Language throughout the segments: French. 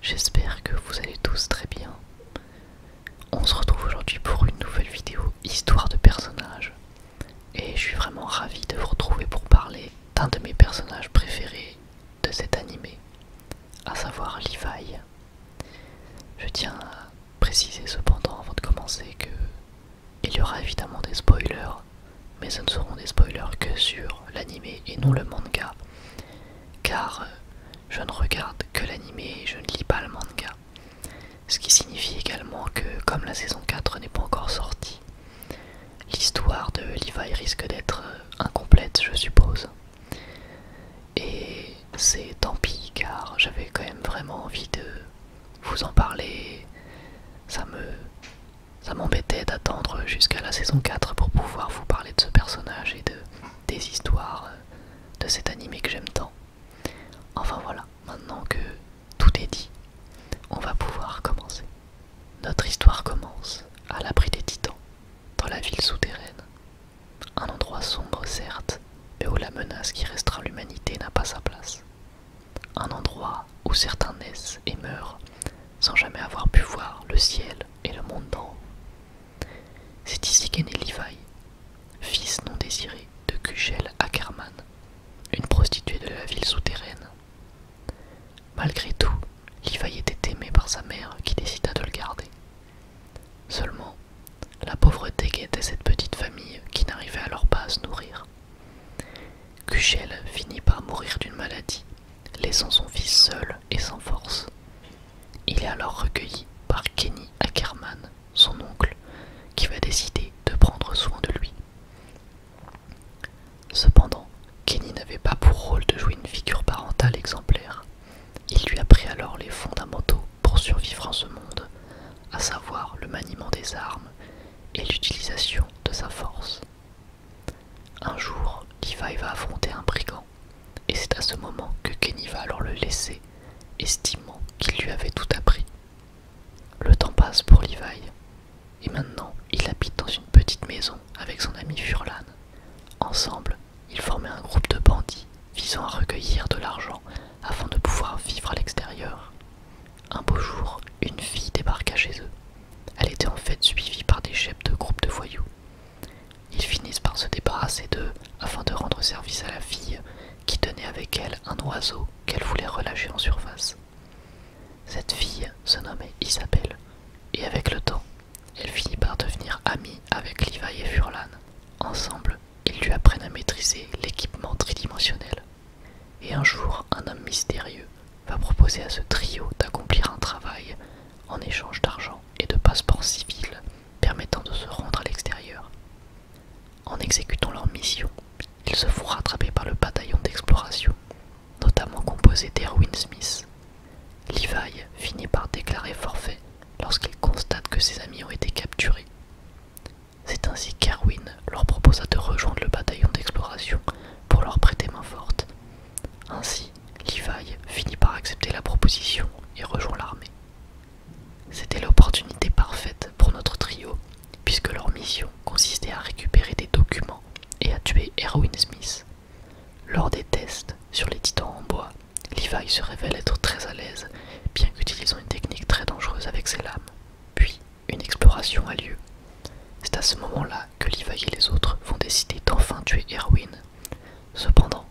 J'espère que vous allez tous très bien. On se retrouve aujourd'hui pour une nouvelle vidéo Histoire de personnages. Et je suis vraiment ravi de vous retrouver pour parler d'un de mes personnages préférés de cet animé, à savoir Levi. Je tiens à préciser cependant avant de commencer que il y aura évidemment des spoilers, mais ce ne seront des spoilers que sur l'animé et non le manga, car euh, je ne regarde que l'animé et je ne lis pas le manga. Ce qui signifie également que comme la saison 4 n'est pas encore sortie, l'histoire de Levi risque d'être euh, incomplète je suppose. Et c'est tant pis car j'avais quand même vraiment envie de vous en parler. Ça me ça m'embêtait d'attendre jusqu'à la saison 4 pour pouvoir vous parler de ce personnage et de des histoires euh, de cet animé que j'aime tant. Enfin voilà, maintenant que tout est dit, on va pouvoir commencer. Notre histoire commence à l'abri des titans, dans la ville souterraine. Un endroit sombre certes, mais où la menace qui restera l'humanité n'a pas sa place. Un endroit où certains naissent et meurent sans jamais avoir pu voir le ciel et le monde d'en haut. C'est ici qu'est né Levi, fils non désiré de Kuchel Ackerman, une prostituée de la ville souterraine. Malgré tout, Levi était aimé par sa mère qui décida de le garder. Seulement, la pauvreté guettait cette petite famille qui n'arrivait alors pas à se nourrir. Kuchel finit par mourir d'une maladie, laissant son fils seul et sans force. Il est alors recueilli par Kenny Ackerman, son oncle, qui va décider de prendre soin de lui. Cependant, Kenny n'avait pas pour rôle de jouer une figure parentale exemplaire. Il lui apprit alors les fondamentaux pour survivre en ce monde, à savoir le maniement des armes et l'utilisation de sa force. Un jour, Levi va affronter un brigand, et c'est à ce moment que Kenny va alors le laisser, estimant qu'il lui avait tout appris. Le temps passe pour Levi, et maintenant il habite dans une petite maison avec son ami Furlan. Ensemble, ils formaient un groupe de bandits visant à recueillir de l'argent afin de pouvoir vivre à l'extérieur. Un beau jour, une fille débarqua chez eux. Elle était en fait suivie par des chefs de groupes de voyous. Ils finissent par se débarrasser d'eux afin de rendre service à la fille avec elle un oiseau qu'elle voulait relâcher en surface. Cette fille se nommait Isabelle, et avec le temps, elle finit par devenir amie avec Levi et Furlan. Ensemble, ils lui apprennent à maîtriser l'équipement tridimensionnel. Et un jour, un homme mystérieux va proposer à ce trio d'accomplir un travail en échange d'argent et de passeports civils permettant de se rendre à l'extérieur. En exécutant leur mission, ils se font rattraper par le d'Erwin Smith. Levi finit par déclarer forfait lorsqu'il constate que ses amis ont été capturés. C'est ainsi qu'Erwin leur proposa de rejoindre le bataillon d'exploration pour leur prêter main forte. Ainsi, Levi finit par accepter la proposition et rejoint l'armée. C'était l'opportunité parfaite pour notre trio, puisque leur mission consistait à récupérer des documents et à tuer Erwin Smith. Lors des tests sur les titans en bois, Levi se révèle être très à l'aise, bien qu'utilisant une technique très dangereuse ses lames. Puis, une exploration a lieu. C'est à ce moment-là que Levi et les autres vont décider d'enfin tuer Erwin. Cependant,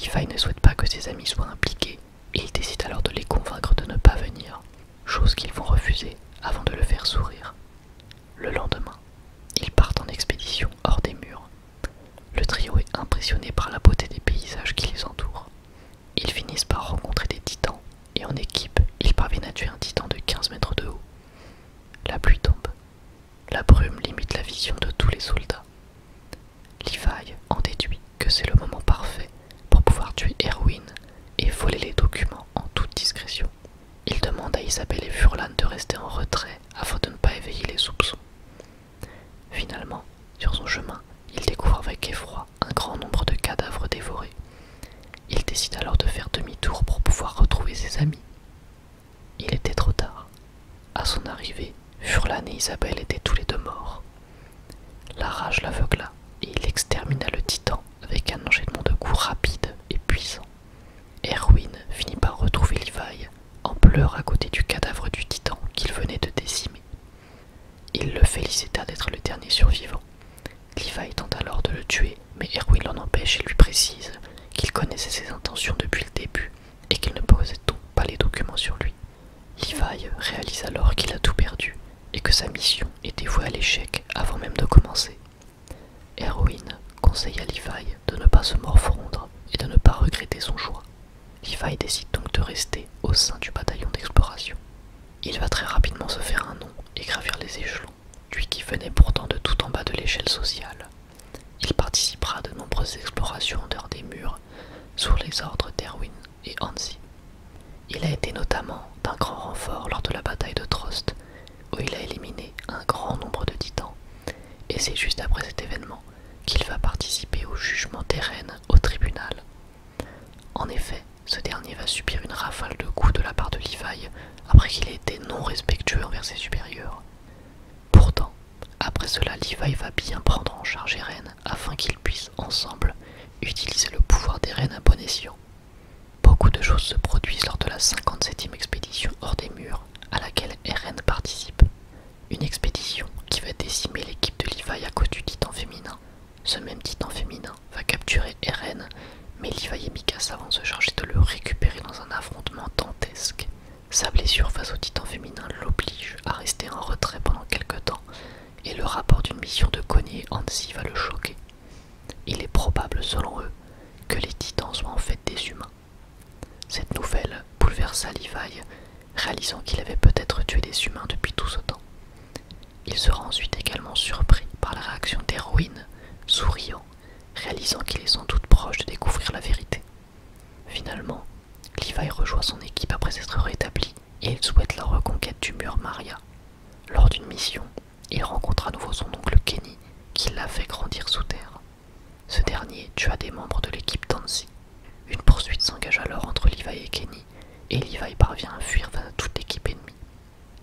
Levi ne souhaite pas que ses amis soient impliqués et il décide alors de les convaincre de ne pas venir, chose qu'ils vont refuser avant de le faire sourire. Le lendemain, Isabelle étaient tous les deux morts. La rage l'aveugla et il extermina le titan avec un enchaînement de coups rapide et puissant. Erwin finit par retrouver Levi en pleurs à côté du cadavre du titan qu'il venait de décimer. Il le félicita d'être le dernier survivant. Levi tente alors de le tuer, mais Erwin l'en empêche et lui précise qu'il connaissait ses intentions depuis le début et qu'il ne posait donc pas les documents sur lui. Levi sa mission était vouée à l'échec avant même de commencer. Erwin conseille à Levi de ne pas se morfondre et de ne pas regretter son choix. Levi décide donc de rester au sein du bataillon d'exploration. Il va très rapidement se faire un nom et gravir les échelons, lui qui venait pourtant de tout en bas de l'échelle sociale. Il participera à de nombreuses explorations en dehors des murs, sous les ordres d'Erwin et Hansi. Il a été notamment d'un grand renfort lors de la bataille de Trost il a éliminé un grand nombre de titans, et c'est juste après cet événement qu'il va participer au jugement d'Eren au tribunal. En effet, ce dernier va subir une rafale de coups de la part de Levi après qu'il ait été non respectueux envers ses supérieurs. Pourtant, après cela, Levi va bien prendre en charge Eren afin qu'ils puissent ensemble utiliser le pouvoir d'Eren à bon escient. Beaucoup de choses se produisent lors de la 57e expédition hors des murs à laquelle Eren participe. Une expédition qui va décimer l'équipe de Levi à cause du titan féminin. Ce même titan féminin va capturer Eren, mais Levi et Mikasa vont se charger de le récupérer dans un affrontement dantesque. Sa blessure face au titan féminin l'oblige à rester en retrait pendant quelque temps, et le rapport d'une mission de Connie et Hansi va le choquer. Il est probable, selon eux, que les titans soient en fait des humains. Cette nouvelle bouleversa Levi, réalisant qu'il avait peut-être tué des humains depuis tout ce temps. Il sera ensuite également surpris par la réaction d'Héroïne, souriant, réalisant qu'il est sans doute proche de découvrir la vérité. Finalement, Levi rejoint son équipe après s'être rétabli et il souhaite la reconquête du mur Maria. Lors d'une mission, il rencontre à nouveau son oncle Kenny qui l'a fait grandir sous terre. Ce dernier tua des membres de l'équipe Tansy. Une poursuite s'engage alors entre Levi et Kenny et Levi parvient à fuir toute l'équipe ennemie.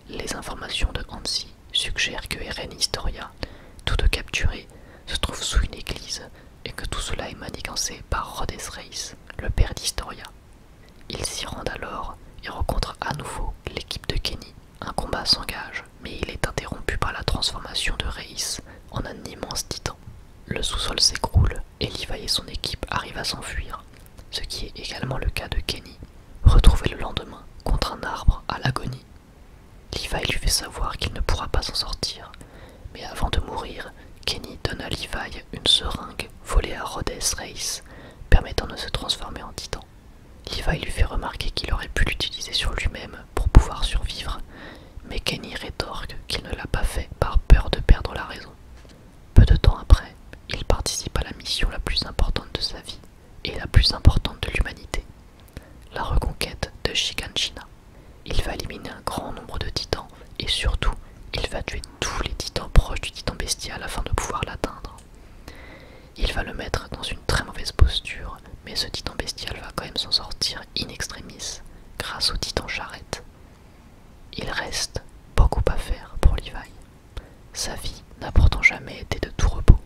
Les informations de Hansi suggèrent que Eren Historia, tous deux se trouvent sous une église et que tout cela est manigancé par Rhodes Reis, le père d'Historia. Ils s'y rendent alors et rencontrent à nouveau l'équipe de Kenny. Un combat s'engage, mais il est interrompu par la transformation de Reis en un immense titan. Le sous-sol s'écroule et Levi et son équipe arrivent à s'enfuir, ce qui est également le cas de Kenny, retrouvé le lendemain contre un arbre à l'agonie. Levi lui fait savoir qu'il ne pourra pas s'en sortir, mais avant de mourir, Kenny donne à Levi une seringue volée à Rhodes Reis, permettant de se transformer en titan. Levi lui fait remarquer qu'il aurait pu l'utiliser sur lui-même pour pouvoir survivre, mais Kenny rétorque qu'il ne l'a pas fait par peur de perdre la raison. Peu de temps après, il participe à la mission la plus importante de sa vie et la plus importante de l'humanité, la reconquête de Shiganshina. Il va éliminer un grand nombre de titans et surtout, il va tuer tous les titans proches du titan bestial afin de pouvoir l'atteindre. Il va le mettre dans une très mauvaise posture, mais ce titan bestial va quand même s'en sortir in extremis grâce au titan charrette. Il reste beaucoup à faire pour Levi. Sa vie n'a pourtant jamais été de tout repos.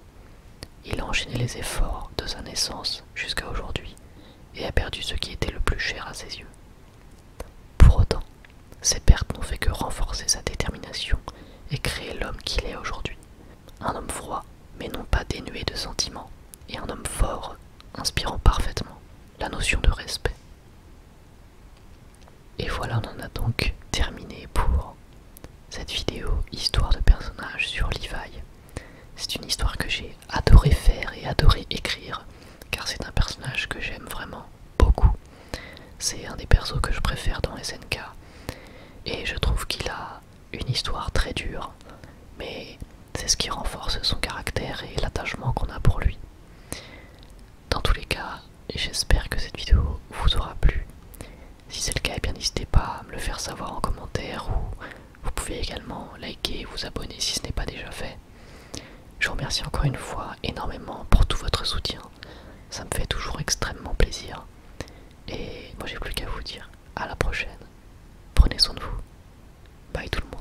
Il a enchaîné les efforts de sa naissance jusqu'à aujourd'hui et a perdu ce qui était le plus cher à ses yeux. Pour autant, ces pertes n'ont fait que renforcer sa détermination et créer l'homme qu'il est aujourd'hui. Un homme froid, mais non pas dénué de sentiments, et un homme fort, inspirant parfaitement la notion de respect. Et voilà, on en a donc terminé pour cette vidéo histoire de personnage sur Levi. C'est une histoire que j'ai adoré faire et adoré écrire, car c'est un personnage que j'aime vraiment beaucoup. C'est un des persos que je préfère dans SNK, et je trouve qu'il a une histoire très dure, mais c'est ce qui renforce son caractère et l'attachement qu'on a pour lui. Dans tous les cas, j'espère que cette vidéo vous aura plu. Si c'est le cas, eh n'hésitez pas à me le faire savoir en commentaire ou vous pouvez également liker et vous abonner si ce n'est pas déjà fait. Je vous remercie encore une fois énormément pour tout votre soutien. Ça me fait toujours extrêmement plaisir. Et moi j'ai plus qu'à vous dire à la prochaine. Prenez soin de vous. Bye tout le monde.